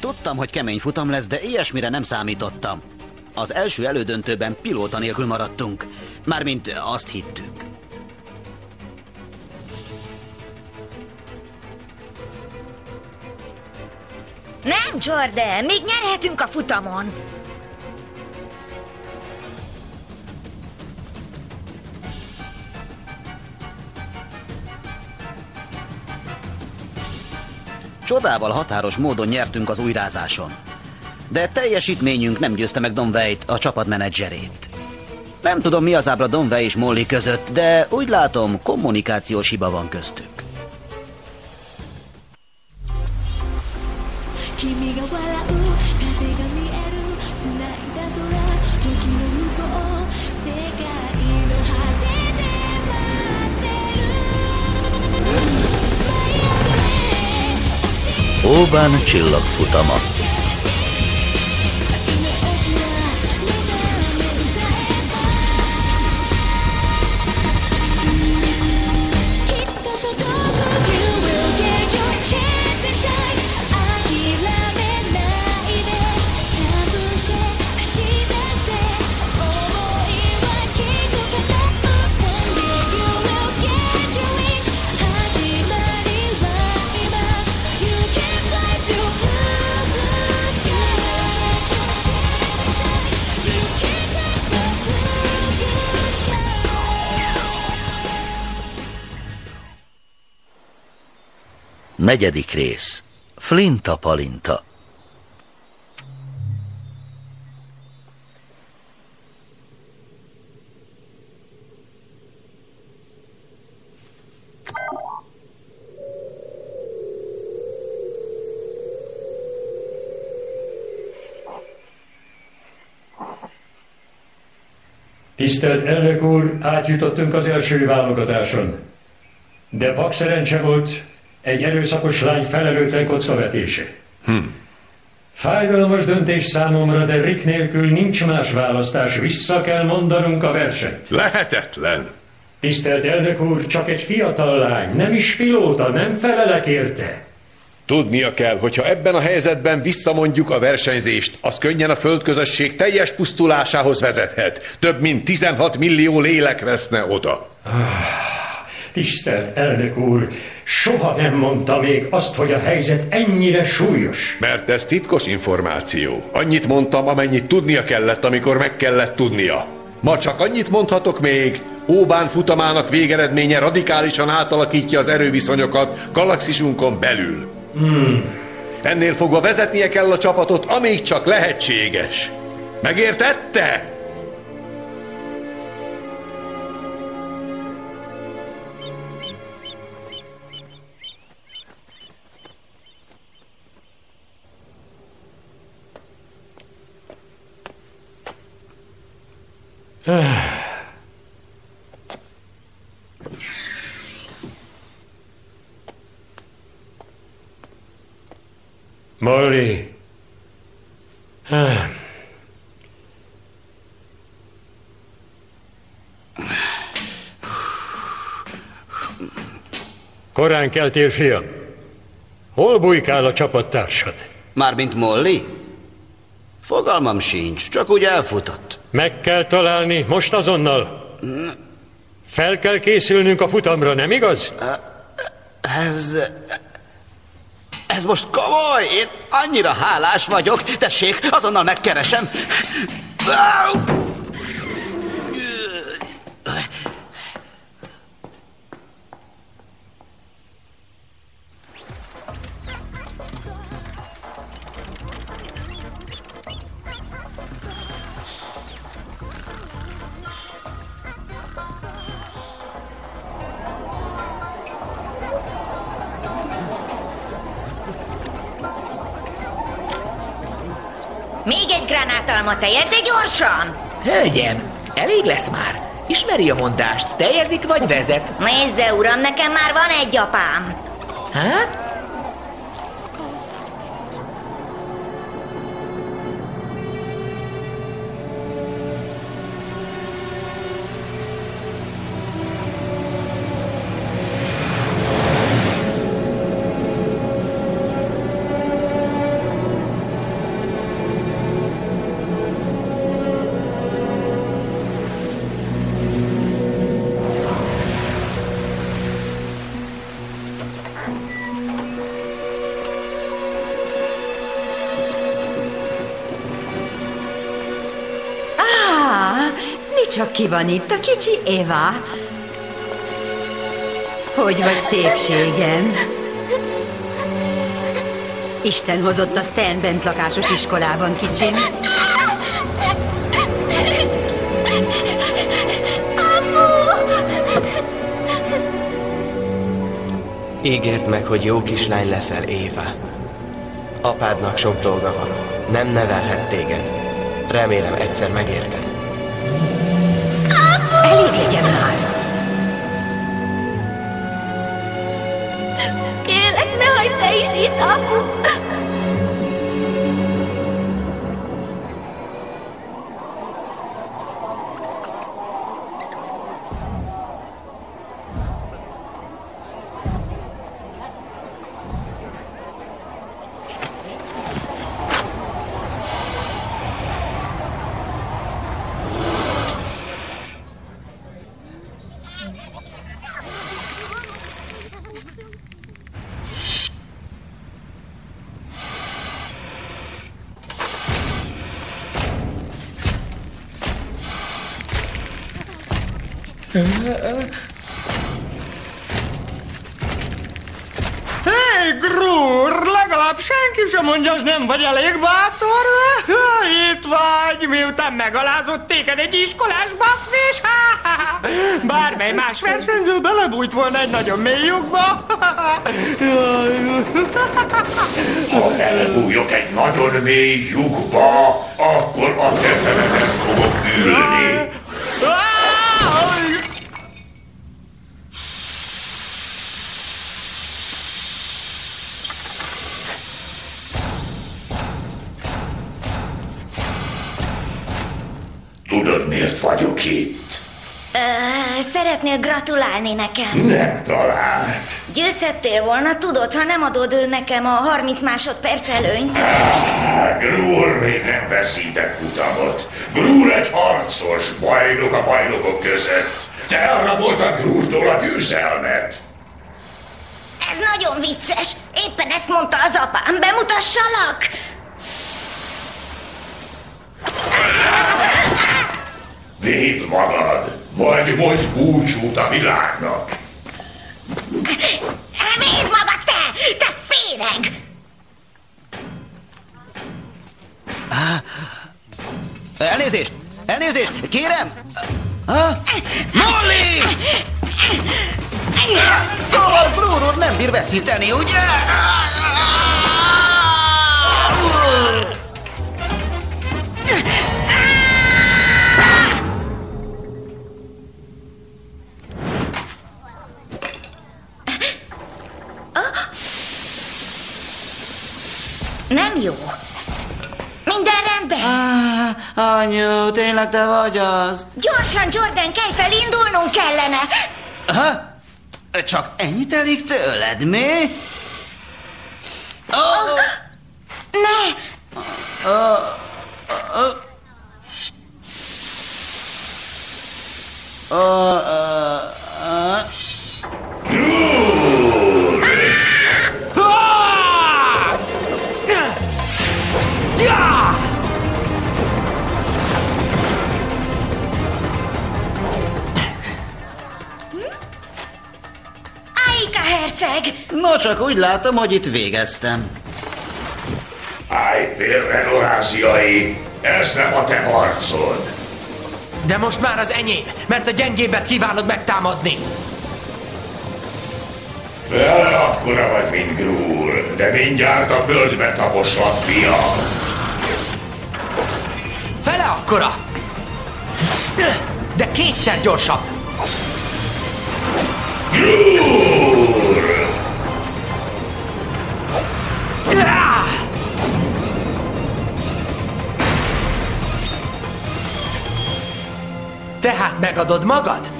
Tudtam, hogy kemény futam lesz, de ilyesmire nem számítottam. Az első elődöntőben pilóta nélkül maradtunk. Mármint azt hittük. Nem, Jordan, még nyerhetünk a futamon. Csodával határos módon nyertünk az újrázáson. De teljesítményünk nem győzte meg Don Wade, a csapatmenedzserét. Nem tudom, mi az ábra Don Wade és Molly között, de úgy látom, kommunikációs hiba van köztük. 君 Óbán csillagfutama. Negyedik rész. Flinta Palinta. Tisztelt elnök úr, átjutottunk az első válogatáson. De vak szerencse volt egy erőszakos lány felelőtlen kockavetése. Hm. Fájdalmas döntés számomra, de Rick nélkül nincs más választás, vissza kell mondanunk a versenyt. Lehetetlen. Tisztelt elnök úr, csak egy fiatal lány, nem is pilóta, nem felelek érte. Tudnia kell, hogyha ebben a helyzetben visszamondjuk a versenyzést, az könnyen a földközösség teljes pusztulásához vezethet. Több mint 16 millió lélek veszne oda. Tisztelt elnök úr, soha nem mondta még azt, hogy a helyzet ennyire súlyos. Mert ez titkos információ. Annyit mondtam, amennyit tudnia kellett, amikor meg kellett tudnia. Ma csak annyit mondhatok még, Óbán futamának végeredménye radikálisan átalakítja az erőviszonyokat galaxisunkon belül. Hmm. Ennél fogva vezetnie kell a csapatot, amíg csak lehetséges. Megértette? Molly. Korán keltél, fiam. Hol bujkál a csapattársad? Mármint Molly? Fogalmam sincs, csak úgy elfutott. Meg kell találni, most azonnal. Fel kell készülnünk a futamra, nem igaz? Ez... Ez most komoly? Én annyira hálás vagyok. Tessék, azonnal megkeresem. Au! Gránátalma tejet, de gyorsan! Hölgyem, elég lesz már. Ismeri a mondást, teljezik vagy vezet? Nézze, uram, nekem már van egy apám. Hát? Csak ki van itt, a kicsi Eva. Hogy vagy szépségem? Isten hozott a Stan bent lakásos iskolában, kicsim. Ígérd meg, hogy jó kislány leszel, Éva. Apádnak sok dolga van. Nem nevelhet téged. Remélem egyszer megérted. Elég legyen már. Kérlek, ne hagyd te is itt, apu! Hé, Grúr, legalább senki sem mondja, hogy nem vagy elég bátor. Itt vagy, miután megalázott téged egy iskolás bakfés. Bármely más versenyző belebújt volna egy nagyon mély lyukba. Ha belebújok egy nagyon mély lyukba, akkor a tetememen fogok ülni. Tudod, miért vagyok itt? Ö, szeretnél gratulálni nekem? Nem talált. Győzhettél volna, tudod, ha nem adod nekem a 30 másodperc előnyt. Ah, Grúr még nem veszített futamot. Grúr egy harcos, bajnok a bajnokok között. Te elraboltad Grúrtól a győzelmet. Ez nagyon vicces. Éppen ezt mondta az apám. Bemutassalak? Védd magad, vagy mondj búcsút a világnak. Védd magad, te! Te féreg! Elnézést! Elnézést! Kérem! Ha? Molly! Szóval Brúr úr nem bír veszíteni, ugye? Nem jó. Minden rendben? Ah, anyu, tényleg te vagy az? Gyorsan, Jordan, kelj fel, indulnunk kellene. Ha? Csak ennyit elég tőled, mi? Oh, Ne! oh, uh, úgy látom, hogy itt végeztem. Állj félre, Noráziai! Ez nem a te harcod! De most már az enyém, mert a gyengébbet kívánod megtámadni. Fele akkora vagy, mint Grúr, de mindjárt a földbe taposlak, fiam! Fele akkora! De kétszer gyorsabb! Ah! Tehát megadod magad?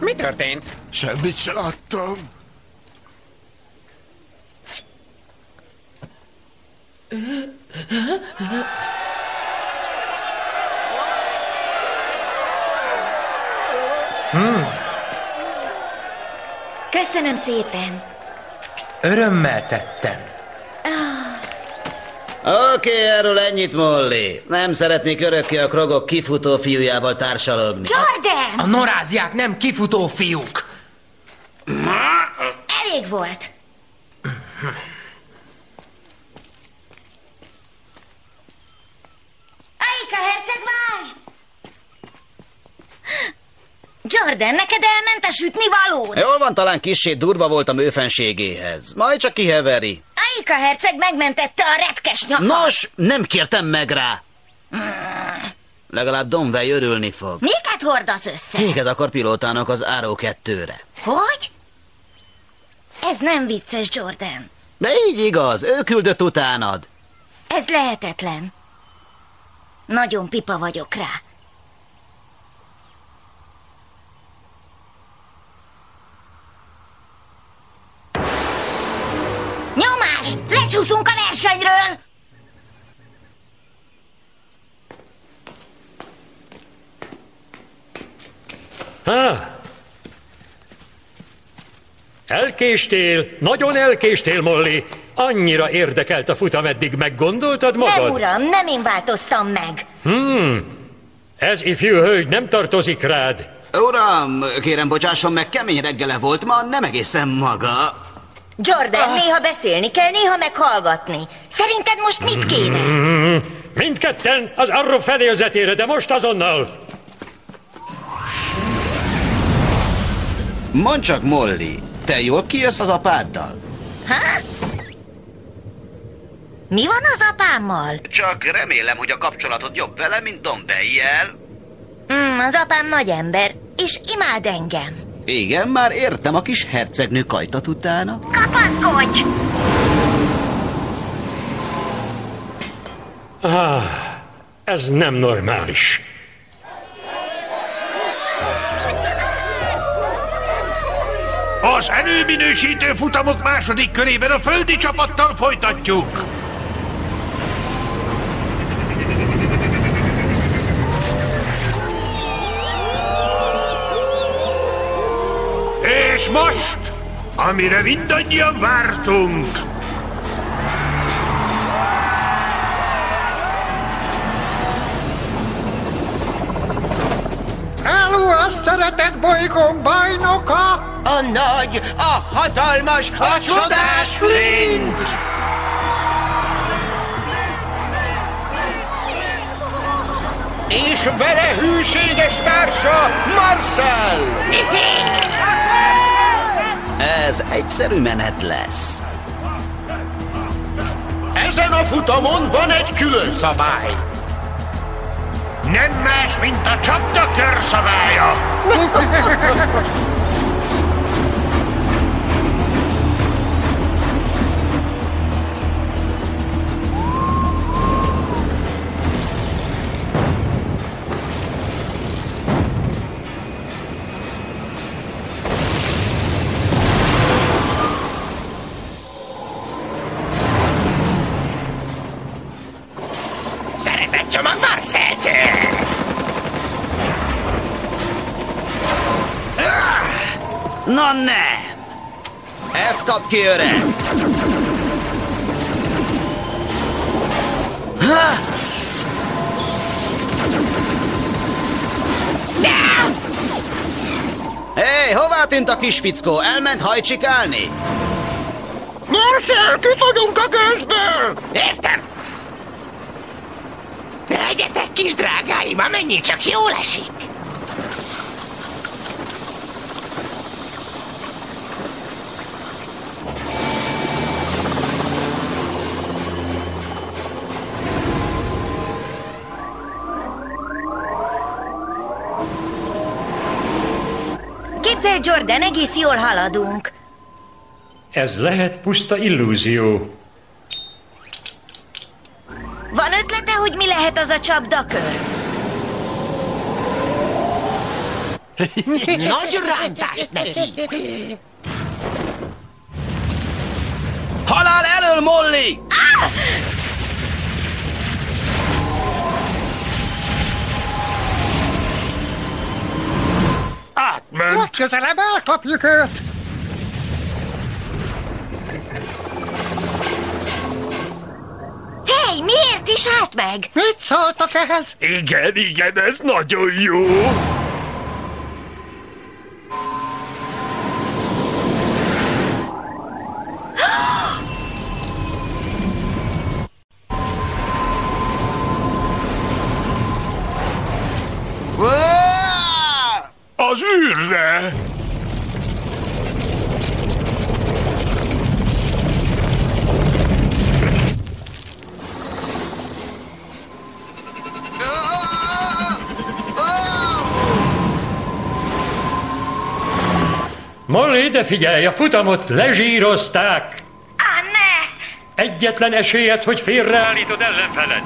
Mi történt? Semmit se láttam. Köszönöm szépen. Örömmel tettem. Oké, okay, erről ennyit, Molly. Nem szeretnék örökké a krogok kifutó fiújával társalogni. Jordan! A norázják nem kifutó fiúk. Elég volt. Aika herceg, várj! Jordan, neked elment a sütni valód? Jól van, talán kissé durva volt a mőfenségéhez. Majd csak kiheveri. Aika herceg megmentette a retkes nyakat. Nos, nem kértem meg rá. Legalább Donvej örülni fog. Miket hordasz össze? Téged akar pilótának az Áró kettőre. Hogy? Ez nem vicces, Jordan. De így igaz, ő küldött utánad. Ez lehetetlen. Nagyon pipa vagyok rá. Lecsúszunk a versenyről! Há! Elkéstél, nagyon elkéstél, Molly. Annyira érdekelt a futam, eddig meggondoltad magad? Nem, uram, nem én változtam meg. Hmm, ez ifjú hölgy nem tartozik rád. Uram, kérem bocsásson meg, kemény reggele volt ma, nem egészen maga. Jordan, néha beszélni kell, néha meghallgatni. Szerinted most mit kéne? Hmm, mindketten az arro fedélzetére, de most azonnal. Mondd csak, Molly, te jól kijössz az apáddal? Ha? Mi van az apámmal? Csak remélem, hogy a kapcsolatod jobb vele, mint Dombejjel. Mm, az apám nagy ember, és imád engem. Igen, már értem, a kis hercegnő kajtat utána. Kapaszkodj! Ah, ez nem normális. Az előminősítő futamok második körében a földi csapattal folytatjuk. És most, amire mindannyian vártunk, Hello, a szeretett bolygón bajnoka! A nagy, a hatalmas, a, a csodás Flint! És vele hűséges társa, Marcel! Ez egyszerű menet lesz. Ezen a futamon van egy külön szabály. nem más, mint a csapda körszabálya. Kap ki, öreg! Ha! Hé, hey, hová tűnt a kis fickó? Elment hajcsikálni? Marcel, kifogyunk a gőzből! Értem. Egyetek, kis drágáim, amennyi csak jól esik. Jordan, egész jól haladunk. Ez lehet puszta illúzió. Van ötlete, hogy mi lehet az a csapdakör? Nagy rántást neki. Halál elől, Molly! Átment! Legközelebb elkapjuk őt! Hey, Itt is állt meg. Mit szóltak ehhez? Igen, igen, ez nagyon jó. Ide figyelj, a futamot lezsírozták! Á, ne! Egyetlen esélyed, hogy félreállítod ellenfeled.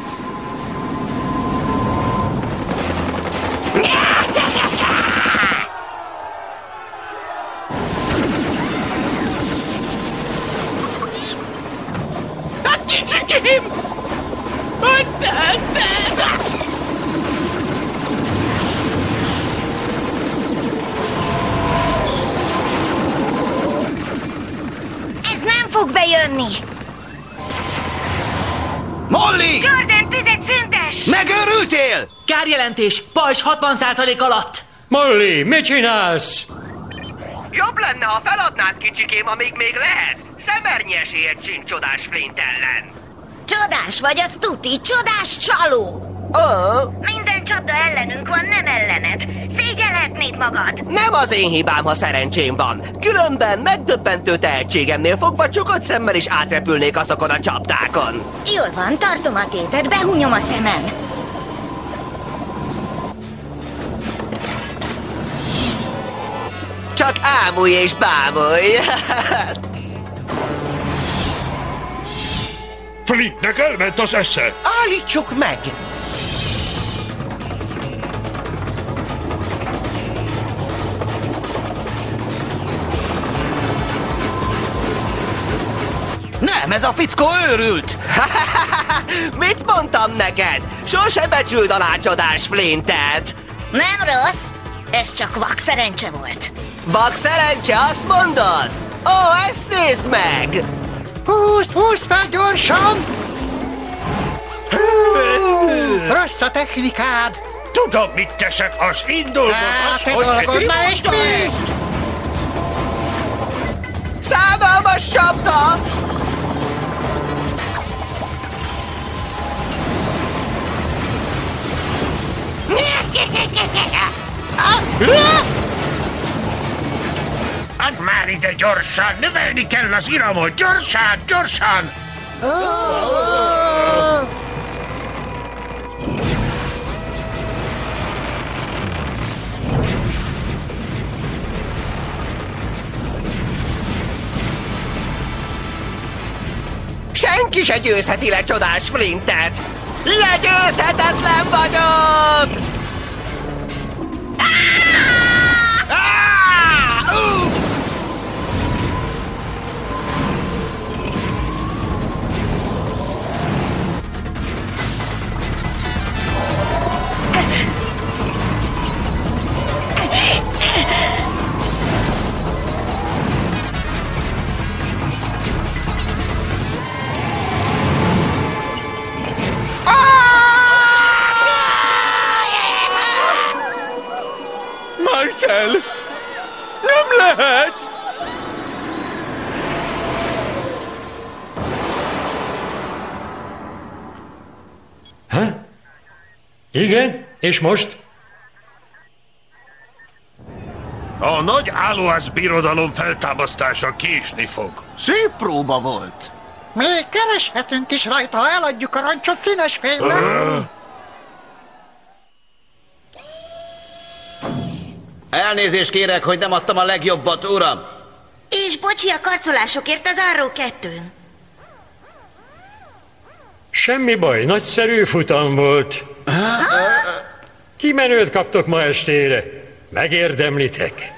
Kárjelentés, pajzs 60% alatt. Molly, mit csinálsz? Jobb lenne, ha feladnád kicsikém, amíg még lehet. Szemernyi esélyed sincs csodás Flint ellen. Csodás vagy, az tuti, csodás csaló! Ó, Minden csapda ellenünk van, nem ellened. Szégyelhetnéd magad. Nem az én hibám, ha szerencsém van. Különben megdöbbentő tehetségemnél fogva csukott szemmel is átrepülnék azokon a csapdákon. Jól van, tartom a tétet, behúnyom a szemem. Csak ámulj és bámulj. Flintnek elment az esze. állítsuk meg! Nem, ez a fickó őrült! Mit mondtam neked? Sose becsüld alá csodás Flintet. Nem rossz, ez csak vak szerencse volt. Vak szerencse, azt mondod? Ó, ezt nézd meg! Húzd, húzd fel gyorsan! Rossz a technikád! Tudom, mit teszek, az indulva Hát, az, te hogy dolgozna és küzd! Szánalmas csapda! Add már ide gyorsan, növelni kell az iramot, gyorsan, gyorsan! Senki se győzheti le csodás Flintet! Legyőzhetetlen vagyok! Igen? És most? A nagy állóház birodalom feltámasztása késni fog. Szép próba volt. Még kereshetünk is rajta, ha eladjuk a rancsot színes fényre. Elnézést kérek, hogy nem adtam a legjobbat, uram. És bocsi a karcolásokért az áró kettőn. Semmi baj, nagyszerű futam volt. Kimenőt kaptok ma estére. Megérdemlitek.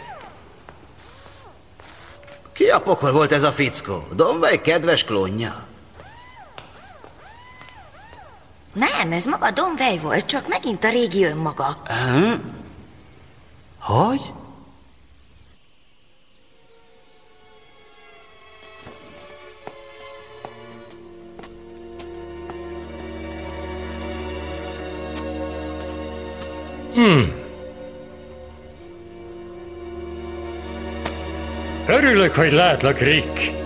Ki a pokol volt ez a fickó? Donvej kedves klónja. Nem, ez maga Don Vej volt, csak megint a régi önmaga. Hm? Hogy? Hmm. Örülök, hogy látlak, Rick.